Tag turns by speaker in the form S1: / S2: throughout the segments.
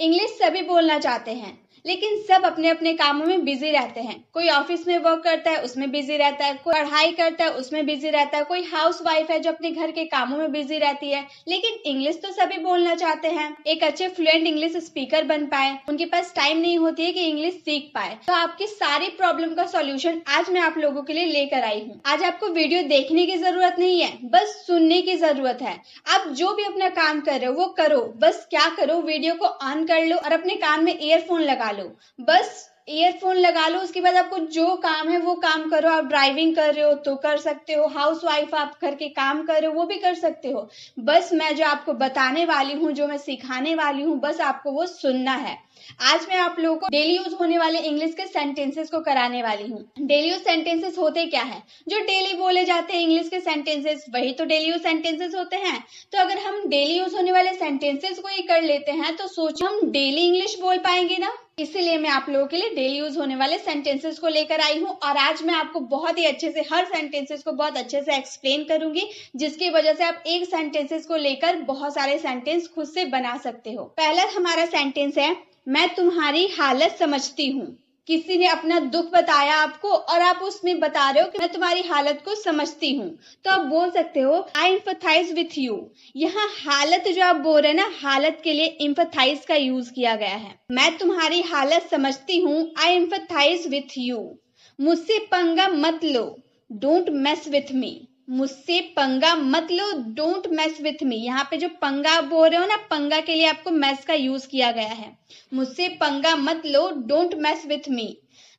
S1: English सभी बोलना चाहते हैं। लेकिन सब अपने अपने कामों में बिज़ी रहते हैं। कोई ऑफ़िस में वर्क करता है, उसमें बिज़ी रहता है। कोई पढ़ाई करता है, उसमें बिज़ी रहता है। कोई हाउस वाइफ है जो अपने घर के कामों में बिज़ी रहती है। लेकिन इंग्लिश तो सभी बोलना चाहते हैं। एक अच्छे फ्लुएंट इंग्लिश स्पीकर बन पाए। उनके पास टाइम नहीं होती है की इंग्लिश सीख पाए। तो आपकी सारी प्रॉब्लम का सोल्यूशन आज मैं आप लोगों के लिए लेकर आई हूँ। आज आपको वीडियो देखने की ज़रूरत नहीं है, बस सुनने की ज़रूरत है। आप जो भी अपना काम कर रहे हो, वो करो। बस क्या करो वीडियो को ऑन कर लो और अपने कान में ईयरफोन लगा लो। बस ईयरफोन लगा लो, उसके बाद आपको जो काम है वो काम करो। आप ड्राइविंग कर रहे हो तो कर सकते हो। हाउस वाइफ आप घर के काम कर रहे हो, वो भी कर सकते हो। बस मैं जो आपको बताने वाली हूँ, जो मैं सिखाने वाली हूँ, बस आपको वो सुनना है। आज मैं आप लोगों को डेली यूज़ होने वाले इंग्लिश के सेंटेंसेस को कराने वाली हूँ। डेली यूज़ सेंटेंसेस होते क्या है? जो डेली बोले जाते हैं इंग्लिश के सेंटेंसेस वही तो डेली यूज़ सेंटेंसेस होते हैं। तो अगर हम डेली यूज़ होने वाले सेंटेंसेस को ही कर लेते हैं तो सोचो हम डेली इंग्लिश बोल पाएँगे ना? इसीलिए मैं आप लोगों के लिए डेली यूज़ होने वाले सेंटेंसेस को लेकर आई हूँ। और आज मैं आपको बहुत ही अच्छे से, हर सेंटेंसेस को बहुत अच्छे से एक्सप्लेन करूँगी, जिसकी वजह से आप एक सेंटेंसेस को लेकर बहुत सारे सेंटेंस खुद से बना सकते हो। पहला हमारा सेंटेंस है मैं तुम्हारी हालत समझती हूँ। किसी ने अपना दुख बताया आपको और आप उसमें बता रहे हो कि मैं तुम्हारी हालत को समझती हूँ। तो आप बोल सकते हो आई इम्फोथाइज विथ यू यहाँ हालत जो आप बोल रहे हैं ना, हालत के लिए इम्फोथाइज का यूज़ किया गया है। मैं तुम्हारी हालत समझती हूँ। आई इम्फोथाइज विथ यू मुझसे पंगा मत लो। डोंट मेस विथ मी मुझसे पंगा मत लो डोंट मैस विथ मी यहाँ पे जो पंगा बोल रहे हो ना, पंगा के लिए आपको मैस का यूज़ किया गया है। मुझसे पंगा मत लो डोंट मैस विथ मी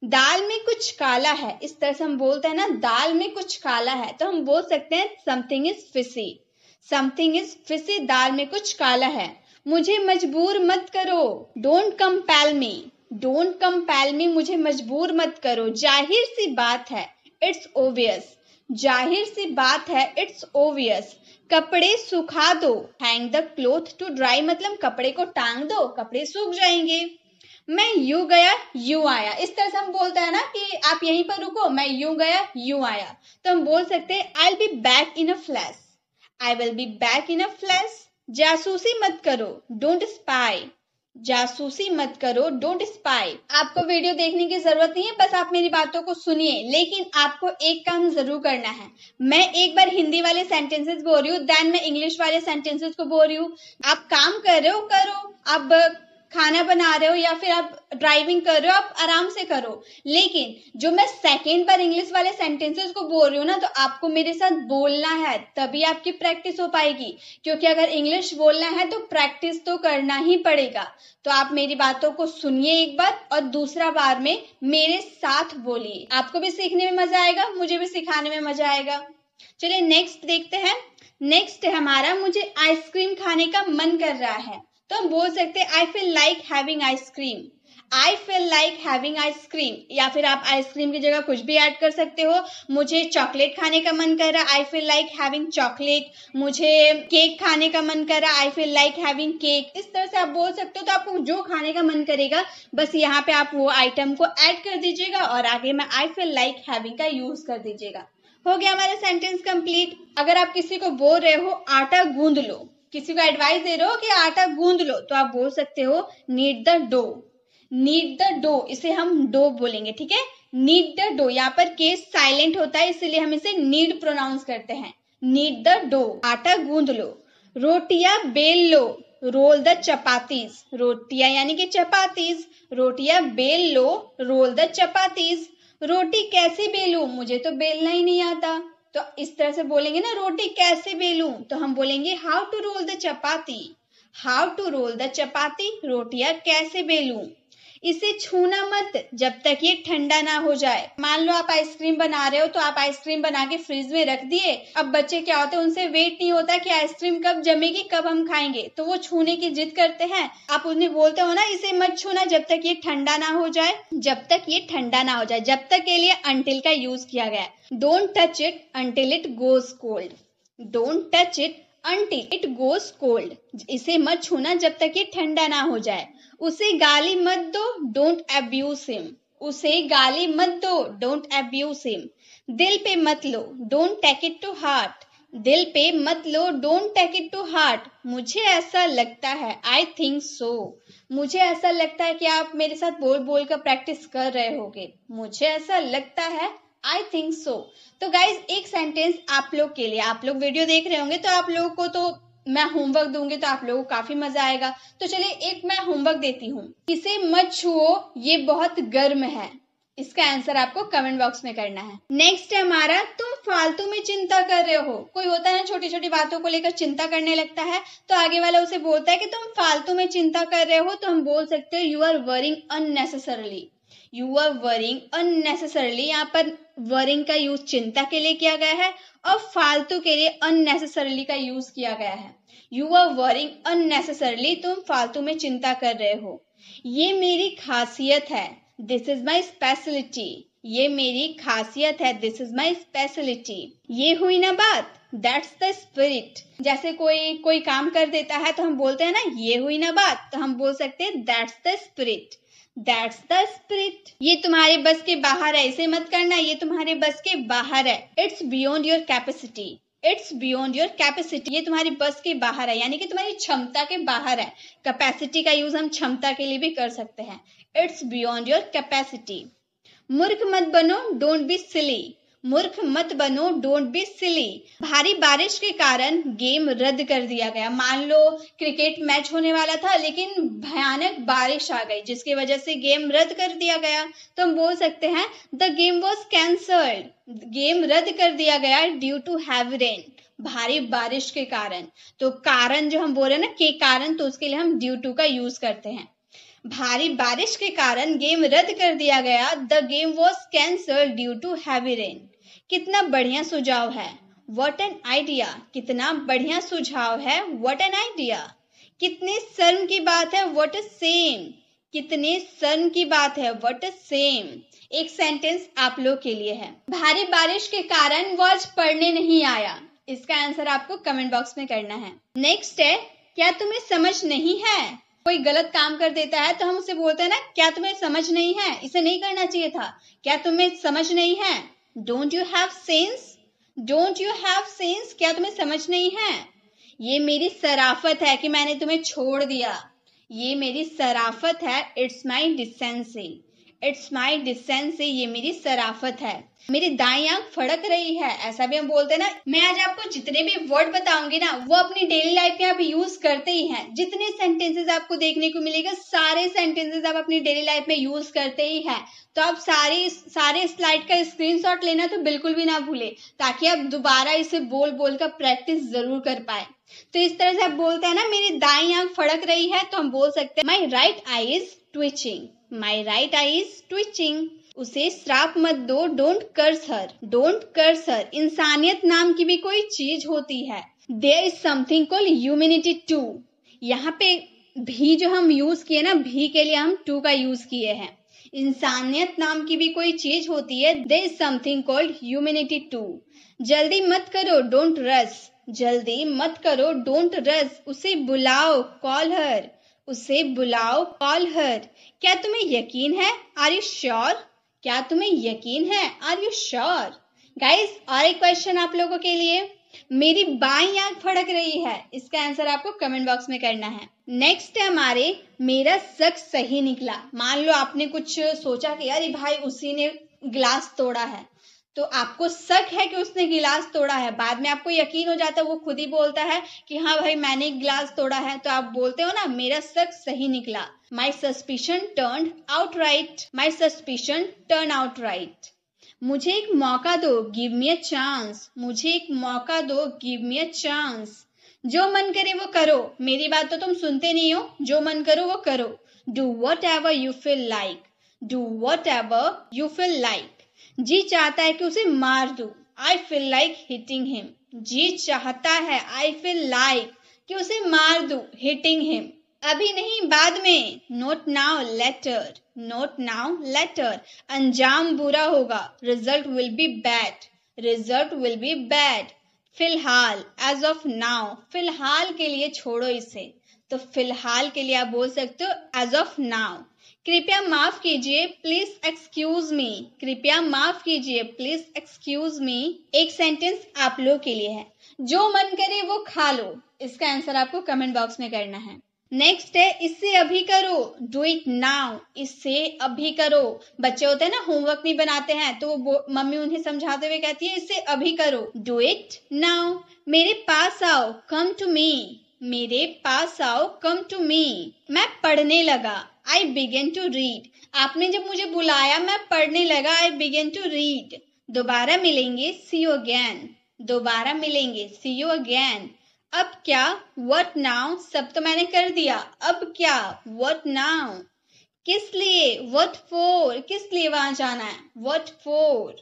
S1: दाल में कुछ काला है, इस तरह से हम बोलते हैं ना, दाल में कुछ काला है तो हम बोल सकते हैं something is fishy something is fishy दाल में कुछ काला है। मुझे मजबूर मत करो don't compel me don't compel me मुझे मजबूर मत करो। ज़ाहिर सी बात है इट्स ओबियस ज़ाहिर सी बात है इट्स ओवियस कपड़े सुखा दो hang the cloth to dry मतलब कपड़े को टांग दो, कपड़े सूख जाएँगे। मैं यू गया, यू आया। इस तरह से हम बोलते हैं ना कि आप यहीं पर रुको, मैं यू गया, यू आया। तो हम बोल सकते हैं I be back in a flash I will be back in a flash जासूसी मत करो डोंट स्पाई जासूसी मत करो डोंट स्पाई आपको वीडियो देखने की ज़रूरत नहीं है, बस आप मेरी बातों को सुनिए। लेकिन आपको एक काम ज़रूर करना है। मैं एक बार हिंदी वाले सेंटेंसेस बोल रही हूँ देन मैं इंग्लिश वाले सेंटेंसेस को बोल रही हूँ। आप काम कर रहे हो, करो। अब खाना बना रहे हो या फिर आप ड्राइविंग कर रहे हो, आप आराम से करो। लेकिन जो मैं सेकेंड बार इंग्लिश वाले सेंटेंसेस को बोल रही हूँ ना तो आपको मेरे साथ बोलना है, तभी आपकी प्रैक्टिस हो पाएगी। क्योंकि अगर इंग्लिश बोलना है तो प्रैक्टिस तो करना ही पड़ेगा। तो आप मेरी बातों को सुनिए एक बार और दूसरा बार में मेरे साथ बोलिए। आपको भी सीखने में मज़ा आएगा, मुझे भी सिखाने में मज़ा आएगा। चलिए नेक्स्ट देखते हैं। नेक्स्ट है हमारा मुझे आइसक्रीम खाने का मन कर रहा है। तो हम बोल सकते हैं I feel like having ice cream I feel like having ice cream या फिर आप आइसक्रीम की जगह कुछ भी ऐड कर सकते हो। मुझे चॉकलेट खाने का मन कर रहा I feel like having chocolate मुझे केक खाने का मन कर रहा I feel like having cake इस तरह से आप बोल सकते हो तो आपको जो खाने का मन करेगा, बस यहाँ पे आप वो आइटम को ऐड कर दीजिएगा और आगे में आई फील लाइक हैविंग का यूज़ कर दीजिएगा। हो गया हमारा सेंटेंस कंप्लीट अगर आप किसी को बोल रहे हो, आटा गूंद लो। किसी को एडवाइस दे रहे हो कि आटा गूंद लो तो आप बोल सकते हो knead the dough knead the dough इसे हम डो बोलेंगे, ठीक है? नीड द डो यहाँ पर केस साइलेंट होता है, इसलिए हम इसे नीड प्रोनाउंस करते हैं। नीड द डो आटा गूंद लो। रोटियाँ बेल लो, रोल द चपातीज। रोटियाँ यानी कि चपातीज। रोटियाँ बेल लो, रोल द चपातीज। रोटी कैसे बेलू? मुझे तो बेलना ही नहीं आता। तो इस तरह से बोलेंगे ना, रोटी कैसे बेलूं तो हम बोलेंगे how to roll the chapati how to roll the chapati रोटियाँ कैसे बेलूं इसे छूना मत जब तक ये ठंडा ना हो जाए। मान लो आप आइसक्रीम बना रहे हो तो आप आइसक्रीम बना के फ्रिज में रख दिए। अब बच्चे क्या होते हैं, उनसे वेट नहीं होता कि आइसक्रीम कब जमेगी, कब हम खाएँगे। तो वो छूने की जिद करते हैं। आप उन्हें बोलते हो ना, इसे मत छूना जब तक ये ठंडा ना हो जाए, जब तक ये ठंडा ना हो जाए, जब तक के लिए अंटिल का यूज़ किया गया don't touch it until it goes cold don't touch it until it goes cold इसे मत छूना जब तक ये ठंडा ना हो जाए। उसे गाली मत दो डोंट एब्यूज हिम उसे गाली मत दो डोंट एब्यूज हिम दिल पे मत लो don't take it to heart दिल पे मत लो don't take it to heart मुझे ऐसा लगता है आई थिंक सो मुझे ऐसा लगता है कि आप मेरे साथ बोल बोल कर प्रैक्टिस कर रहे होगे. मुझे ऐसा लगता है आई थिंक सो तो गाइज़ एक सेंटेंस आप लोग के लिए, आप लोग वीडियो देख रहे होंगे तो आप लोगों को तो मैं होमवर्क दूँगी तो आप लोगों को काफ़ी मज़ा आएगा। तो चलिए, एक मैं होमवर्क देती हूँ। इसे मत छुओ, ये बहुत गर्म है। इसका आंसर आपको कमेंट बॉक्स में करना है। नेक्स्ट है हमारा, तुम फालतू में चिंता कर रहे हो। कोई होता है ना छोटी छोटी बातों को लेकर चिंता करने लगता है तो आगे वाला उसे बोलता है कि तुम फालतू में चिंता कर रहे हो तो हम बोल सकते हो you are worrying unnecessarily you are worrying unnecessarily यहाँ पर वरिंग का यूज़ चिंता के लिए किया गया है और फालतू के लिए अननेसेसरली का यूज़ किया गया है। यू आर वरिंग अननेसेसरली तुम फालतू में चिंता कर रहे हो। ये मेरी खासियत है। दिस इज़ माई स्पेशलिटी ये मेरी खासियत है। दिस इज़ माई स्पेशलिटी ये हुई ना बात? दैट्स द स्पिरिट जैसे कोई कोई काम कर देता है तो हम बोलते हैं ना, ये हुई ना बात? तो हम बोल सकते हैं that's the spirit that's the spirit ये तुम्हारे बस के बाहर है, इसे मत करना, ये तुम्हारे बस के बाहर है। It's beyond your capacity it's beyond your capacity ये तुम्हारी बस के बाहर है, यानी कि तुम्हारी क्षमता के बाहर है। कैपेसिटी का यूज़ हम क्षमता के लिए भी कर सकते हैं। इट्स बियॉन्ड योर कैपेसिटी मूर्ख मत बनो डोंट बी सिली मूर्ख मत बनो डोंट बी सिली भारी बारिश के कारण गेम रद्द कर दिया गया। मान लो क्रिकेट मैच होने वाला था, लेकिन भयानक बारिश आ गई, जिसकी वजह से गेम रद्द कर दिया गया। तो हम बोल सकते हैं the game was cancelled game रद्द कर दिया गया ड्यू टू हैव रेन भारी बारिश के कारण। तो कारण जो हम बोल रहे हैं ना, के कारण तो उसके लिए हम ड्यू टू का यूज़ करते हैं। भारी बारिश के कारण गेम रद्द कर दिया गया। The game was cancel due to heavy rain कितना बढ़िया सुझाव है। वट एन आइडिया कितना बढ़िया सुझाव है। वट एन आइडिया कितने शर्म की बात है। वट इज़ सेम कितने शर्म की बात है। वट इज़ सेम एक सेंटेंस आप लोग के लिए है। भारी बारिश के कारण वो आज पढ़ने नहीं आया। इसका आंसर आपको कमेंट बॉक्स में करना है। नेक्स्ट है, क्या तुम्हें समझ नहीं है? कोई गलत काम कर देता है तो हम उसे बोलते हैं ना, क्या तुम्हें समझ नहीं है? इसे नहीं करना चाहिए था। क्या तुम्हें समझ नहीं है? Don't you have sense don't you have sense क्या तुम्हें समझ नहीं है? ये मेरी सराफत है कि मैंने तुम्हें छोड़ दिया। ये मेरी सराफत है it's my decency it's my decency ये मेरी सराफत है। मेरी दाई आँख फड़क रही है। ऐसा भी हम बोलते हैं ना, मैं आज आपको जितने भी वर्ड बताऊँगी ना, वो अपनी डेली लाइफ में आप यूज़ करते ही हैं। जितने सेंटेंसेस आपको देखने को मिलेगा, सारे सेंटेंसेस आप अपनी डेली लाइफ में यूज़ करते ही हैं। तो आप सारे सारे स्लाइड का स्क्रीनशॉट लेना तो बिल्कुल भी ना भूले, ताकि आप दोबारा इसे बोल बोल कर प्रैक्टिस ज़रूर कर पाए। तो इस तरह से आप बोलते हैं ना, मेरी दाई आँख फड़क रही है तो हम बोल सकते हैं my right eye is twitching my right eye is twitching उसे श्राप मत दो don't curse her don't curse her इंसानियत नाम की भी कोई चीज़ होती है। There is something call humanity too यहाँ पे भी जो हम यूज़ किए ना, भी के लिए हम टू का यूज़ किए हैं। इंसानियत नाम की भी कोई चीज़ होती है there is something called humanity too जल्दी मत करो डोंट रस जल्दी मत करो डोंट रस उसे बुलाओ कॉल हर उसे बुलाओ कॉल हर क्या तुम्हें यकीन है? आर यू श्योर क्या तुम्हें यकीन है? आर यू श्योर गाइस और एक क्वेश्चन आप लोगों के लिए। मेरी बाई आँख फड़क रही है। इसका आंसर आपको कमेंट बॉक्स में करना है। नेक्स्ट है हमारे, मेरा शक सही निकला। मान लो आपने कुछ सोचा कि, अरे भाई, उसी ने ग्लास तोड़ा है। तो आपको शक है कि उसने गिलास तोड़ा है। बाद में आपको यकीन हो जाता है, वो खुद ही बोलता है कि हाँ भाई, मैंने गिलास तोड़ा है। तो आप बोलते हो ना, मेरा शक सही निकला। My suspicion turn out right my suspicion turn out right मुझे एक मौका दो गिव मी अ चांस मुझे एक मौका दो गिव मी अ चांस जो मन करे वो करो। मेरी बात तो तुम सुनते नहीं हो। जो मन करो वो करो। Do whatever you feel like do whatever you feel like जी चाहता है कि उसे मार दू। I feel like hitting him जी चाहता है आई फील लाइक कि उसे मार दू हिटिंग हिम अभी नहीं, बाद में। Not now later not now later अंजाम बुरा होगा। Result will be bad result will be bad फ़िलहाल एज ऑफ़ नाउ फ़िलहाल के लिए छोड़ो इसे। तो फ़िलहाल के लिए आप बोल सकते हो एज ऑफ़ नाउ कृपया माफ़ कीजिए प्लीज़ एक्सक्यूज मी कृपया माफ़ कीजिए प्लीज़ एक्सक्यूज मी एक सेंटेंस आप लोग के लिए है। जो मन करे वो खा लो। इसका आंसर आपको कमेंट बॉक्स में करना है। नेक्स्ट है, इससे अभी करो। डू इट नाउ इससे अभी करो। बच्चे होते हैं ना होमवर्क नहीं बनाते हैं तो वो मम्मी उन्हें समझाते हुए कहती है, इससे अभी करो। डू इट नाउ मेरे पास आओ। कम टू मी मेरे पास आओ कम टू मी मैं पढ़ने लगा। आई बिगेन टू रीड आपने जब मुझे बुलाया, मैं पढ़ने लगा। आई बिगेन टू रीड दोबारा मिलेंगे सी यू अगैन दोबारा मिलेंगे सी यू अगैन अब क्या? वट नाउ सब तो मैंने कर दिया। अब क्या? वट नाउ किस लिए? वट फोर किस लिए वहाँ जाना है? वट फोर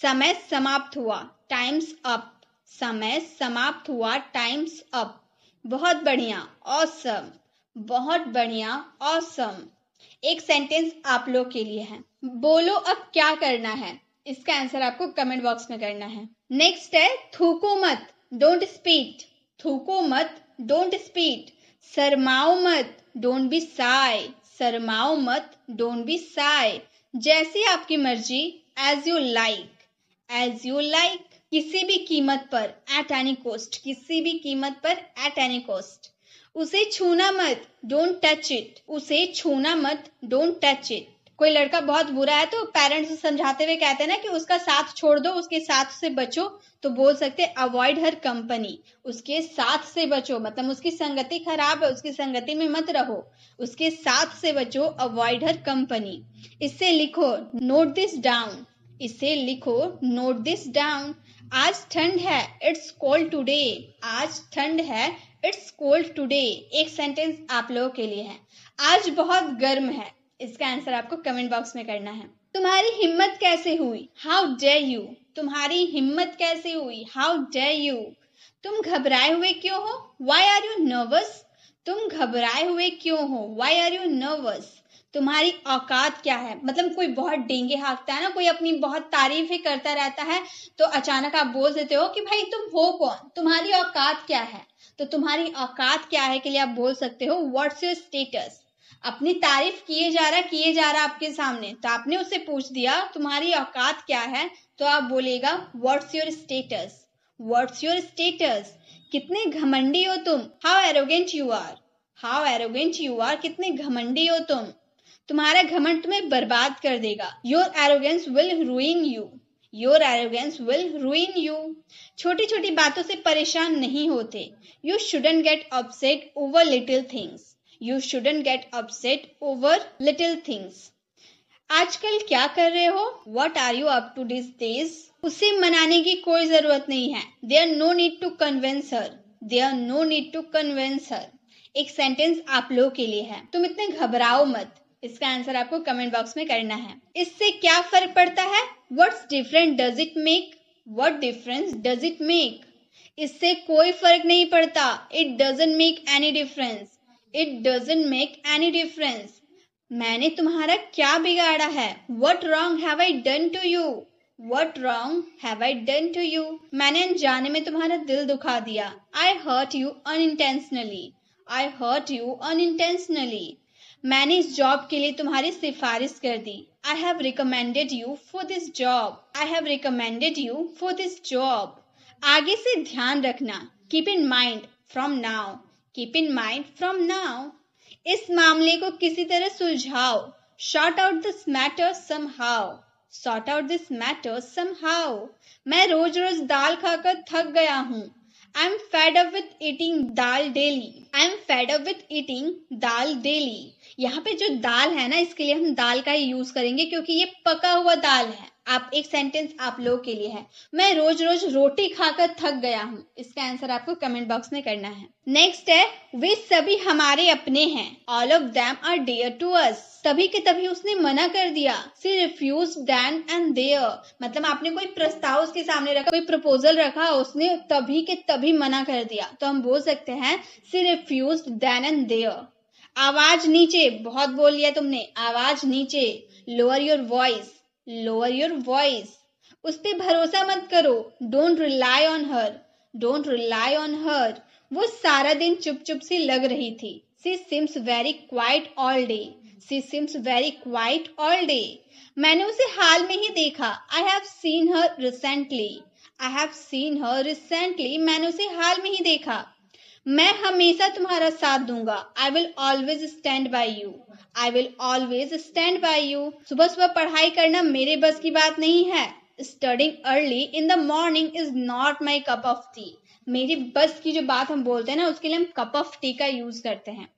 S1: समय समाप्त हुआ। टाइम्स अप समय समाप्त हुआ। टाइम्स अप बहुत बढ़िया ऑसम बहुत बढ़िया ऑसम एक सेंटेंस आप लोग के लिए है। बोलो अब क्या करना है? इसका आंसर आपको कमेंट बॉक्स में करना है। नेक्स्ट है, थूको मत डोंट स्पीट थूको मत डोंट स्पीट शरमाओ मत डोंट बी साय शरमाओ मत डोंट बी साय जैसी आपकी मर्ज़ी as you like as you like किसी भी कीमत पर एट एनी कोस्ट किसी भी कीमत पर एट एनी कोस्ट उसे छूना मत डोंट टच इट उसे छूना मत डोंट टच इट कोई लड़का बहुत बुरा है तो पेरेंट्स समझाते हुए कहते हैं ना कि उसका साथ छोड़ दो, उसके साथ से बचो तो बोल सकते अवॉइड हर कंपनी उसके साथ से बचो मतलब उसकी संगति खराब है, उसकी संगति में मत रहो। उसके साथ से बचो अवॉइड हर कंपनी इससे लिखो नोट दिस डाउन इसे लिखो नोट दिस डाउन आज ठंड है इट्स कोल्ड टुडे आज ठंड है इट्स कोल्ड टुडे एक सेंटेंस आप लोगों के लिए है। आज बहुत गर्म है। इसका आंसर आपको कमेंट बॉक्स में करना है। तुम्हारी हिम्मत कैसे हुई? हाउ डे यू तुम्हारी हिम्मत कैसे हुई? हाउ डे यू तुम घबराए हुए क्यों हो? वाई आर यू नर्वस तुम घबराए हुए क्यों हो? वाई आर यू नर्वस तुम्हारी औकात क्या है? मतलब कोई बहुत डेंगे हाँकता है ना, कोई अपनी बहुत तारीफ़ ही करता रहता है तो अचानक आप बोल देते हो कि भाई तुम हो कौन? तुम्हारी औकात क्या है? तो तुम्हारी औकात क्या है के लिए आप बोल सकते हो व्हाट्स योर स्टेटस अपनी तारीफ़ किए जा रहा, किए जा रहा आपके सामने तो आपने उससे पूछ दिया, तुम्हारी औकात क्या है? तो आप बोलेगा what's your status what's your status कितने घमंडी हो तुम? How arrogant you are how arrogant you are कितने घमंडी हो तुम? तुम्हारा घमंड तुम्हें बर्बाद कर देगा। Your arrogance will ruin you your arrogance will ruin you छोटी छोटी बातों से परेशान नहीं होते। You shouldn't get upset over little things you shouldn't get upset over little things आजकल क्या कर रहे हो? What are you up to this days उसे मनाने की कोई ज़रूरत नहीं है। There are no need to convince her there are no need to convince her एक सेंटेंस आप लोगों के लिए है। तुम इतने घबराओ मत। इसका आंसर आपको कमेंट बॉक्स में करना है। इससे क्या फ़र्क पड़ता है? What's different does it make what difference does it make इससे कोई फ़र्क नहीं पड़ता। It doesn't make any difference it doesn't make any difference मैंने तुम्हारा क्या बिगाड़ा है? What wrong have I done to you what wrong have I done to you मैंने अनजाने में तुम्हारा दिल दुखा दिया। I hurt you unintentionally I hurt you unintentionally मैंने इस जॉब के लिए तुम्हारी सिफारिश कर दी। I have recommended you for this job I have recommended you for this job आगे से ध्यान रखना। Keep in mind from now keep in mind from now इस मामले को किसी तरह सुलझाओ। Short out this matter somehow sort out this matter somehow मैं रोज रोज दाल खाकर थक गया हूँ। I am fed up with eating dal daily I am fed up with eating dal daily यहाँ पे जो दाल है ना, इसके लिए हम दाल का ही यूज़ करेंगे, क्योंकि ये पका हुआ दाल है। आप एक सेंटेंस आप लोगों के लिए है। मैं रोज रोज रोटी खाकर थक गया हूँ। इसका आंसर आपको कमेंट बॉक्स में करना है। नेक्स्ट है, वे सभी हमारे अपने हैं। All of them are dear to us तभी के तभी उसने मना कर दिया। She refuse then and there मतलब आपने कोई प्रस्ताव उसके सामने रखा, कोई प्रपोजल रखा, उसने तभी के तभी मना कर दिया। तो हम बोल सकते हैं she refuse then and there आवाज़ नीचे, बहुत बोल लिया तुमने, आवाज़ नीचे lower your voice lower your voice उस पर भरोसा मत करो don't rely on her don't rely on her वो सारा दिन चुप चुप सी लग रही थी। She seems very quiet all day she seems very quiet all day मैंने उसे हाल में ही देखा I have seen her recently I have seen her recently मैंने उसे हाल में ही देखा। मैं हमेशा तुम्हारा साथ दूँगा। I will always stand by you I will always stand by you सुबह सुबह पढ़ाई करना मेरे बस की बात नहीं है। Studying early in the morning is not my cup of tea मेरी बस की जो बात हम बोलते हैं ना, उसके लिए हम कप ऑफ़ टी का यूज़ करते हैं।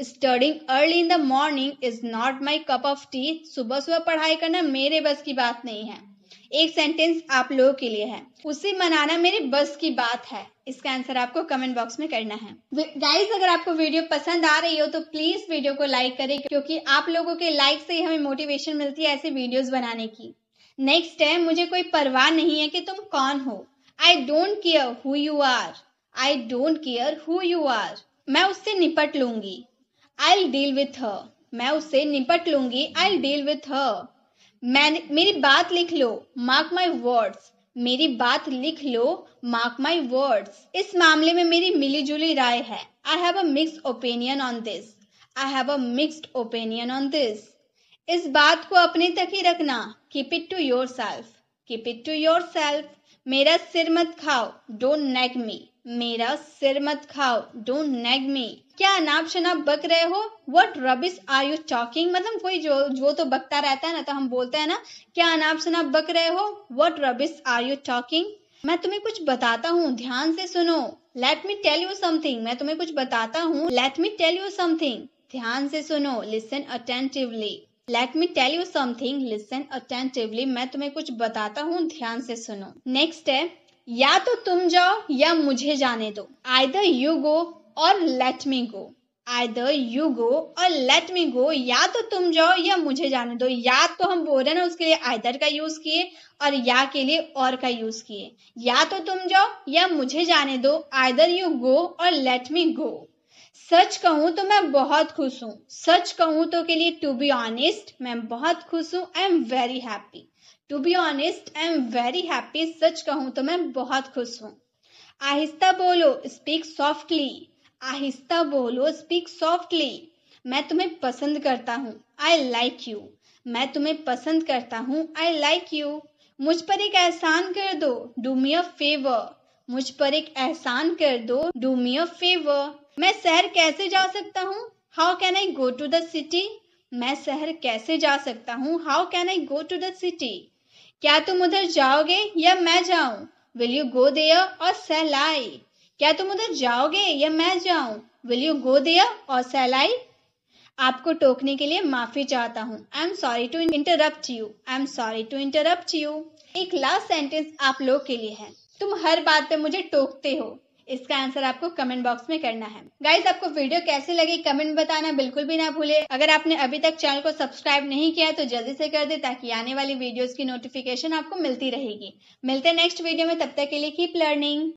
S1: Studying early in the morning is not my cup of tea सुबह सुबह पढ़ाई करना मेरे बस की बात नहीं है। एक सेंटेंस आप लोगों के लिए है। उसे मनाना मेरे बस की बात है। इसका आंसर आपको कमेंट बॉक्स में करना है। गाइस अगर आपको वीडियो पसंद आ रही हो तो प्लीज़ वीडियो को लाइक करें, क्योंकि आप लोगों के लाइक से ही हमें मोटिवेशन मिलती है ऐसे वीडियोस बनाने की। नेक्स्ट है, मुझे कोई परवाह नहीं है कि तुम कौन हो। I don't care who you are I don't care who you are मैं उससे निपट लूँगी। आई डील विथ हर मैं उससे निपट लूँगी। आई डील विथ हर मैं मेरी बात लिख लो। मार्क माई वर्ड्स मेरी बात लिख लो मार्क माई वर्ड्स इस मामले में मेरी मिली जुली राय है। I have a mix opinion on this I have a mixed opinion on this इस बात को अपने तक ही रखना। Keep it to yourself keep it to yourself मेरा सिर मत खाओ। डोंट नेक मी मेरा सिर मत खाओ डोंट नेग मी क्या अनाप शनाप बक रहे हो? What rubbish are you talking मतलब कोई जो जो तो बकता रहता है ना तो हम बोलते हैं ना, क्या अनाप शनाप बक रहे हो? What rubbish are you talking मैं तुम्हें कुछ बताता हूँ, ध्यान से सुनो। Let me tell you something मैं तुम्हें कुछ बताता हूँ। Let me tell you something ध्यान से सुनो listen attentively let me tell you something listen attentively मैं तुम्हें कुछ बताता हूँ, ध्यान से सुनो। नेक्स्ट है या तो तुम जाओ या मुझे जाने दो। Either you go or let me go either you go or let me गो या तो तुम जाओ या मुझे जाने दो। या तो हम बोल रहे ना, उसके लिए आइदर का यूज़ किए और या के लिए और का यूज़ किए। या तो तुम जाओ या मुझे जाने दो। Either you go or let me गो सच कहूँ तो मैं बहुत खुश हूँ। सच कहूँ तो के लिए टू बी ऑनेस्ट मैं बहुत खुश हूँ। I am very happy to be honest I am very happy सच कहूँ तो मैं बहुत खुश हूँ। आहिस्ता बोलो स्पीक सॉफ्टली आहिस्ता बोलो स्पीक सॉफ्टली मैं तुम्हें पसंद करता हूँ। आई लाइक यू मैं तुम्हें पसंद करता हूँ। आई लाइक यू मुझ पर एक एहसान कर दो डू मी अ फेवर मुझ पर एक एहसान कर दो डू मी अ फेवर मैं शहर कैसे जा सकता हूँ? How can I go to the city मैं शहर कैसे जा सकता हूँ? How can I go to the city क्या तुम उधर जाओगे या मैं जाऊँ? विल यू गो देयर और सहलाई क्या तुम उधर जाओगे या मैं जाऊँ? विल यू गो देयर और सहलाई आपको टोकने के लिए माफ़ी चाहता हूँ। I am sorry to interrupt you I am sorry to interrupt you एक लास्ट सेंटेंस आप लोग के लिए है। तुम हर बात पे मुझे टोकते हो। इसका आंसर आपको कमेंट बॉक्स में करना है। गाइज़ आपको वीडियो कैसे लगी कमेंट बताना बिल्कुल भी ना भूले अगर आपने अभी तक चैनल को सब्सक्राइब नहीं किया तो जल्दी से कर दे ताकि आने वाली वीडियोस की नोटिफिकेशन आपको मिलती रहेगी। मिलते नेक्स्ट वीडियो में, तब तक के लिए कीप लर्निंग